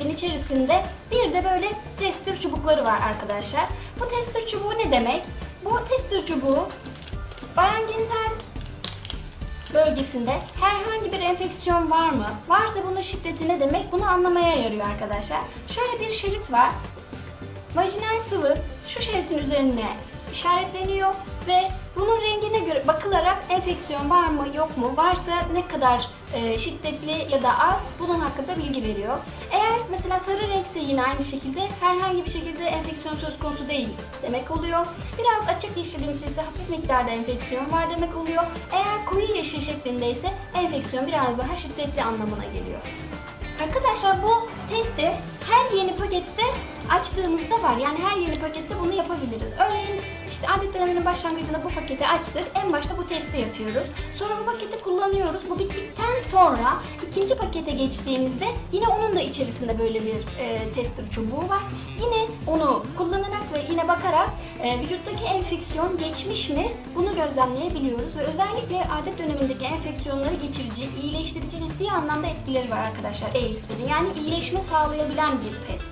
içerisinde bir de böyle tester çubukları var arkadaşlar. Bu tester çubuğu ne demek? Bu tester çubuğu bayan genital bölgesinde herhangi bir enfeksiyon var mı? Varsa bunun şiddeti ne demek? Bunu anlamaya yarıyor arkadaşlar. Şöyle bir şerit var. Vajinal sıvı şu şeritin üzerine işaretleniyor ve bunun rengine bakılarak enfeksiyon var mı yok mu varsa ne kadar e, şiddetli ya da az bunun hakkında bilgi veriyor. Eğer mesela sarı renkse yine aynı şekilde herhangi bir şekilde enfeksiyon söz konusu değil demek oluyor. Biraz açık yeşilimsi ise hafif miktarda enfeksiyon var demek oluyor. Eğer koyu yeşil şeklinde ise enfeksiyon biraz daha şiddetli anlamına geliyor. Arkadaşlar bu testi her yeni pakette açtığımızda var. Yani her yeni pakette bunu yapabiliriz. Örneğin işte adet döneminin başlangıcında bu paketi açtık. En başta bu testi yapıyoruz. Sonra bu paketi kullanıyoruz. Bu bittikten sonra ikinci pakete geçtiğimizde yine onun da içerisinde böyle bir e, tester çubuğu var. Yine onu kullanarak ve yine bakarak e, vücuttaki enfeksiyon geçmiş mi bunu gözlemleyebiliyoruz. Ve özellikle adet dönemindeki enfeksiyonları geçirici, iyileştirici ciddi anlamda etkileri var arkadaşlar pedin. Yani iyileşme sağlayabilen bir ped.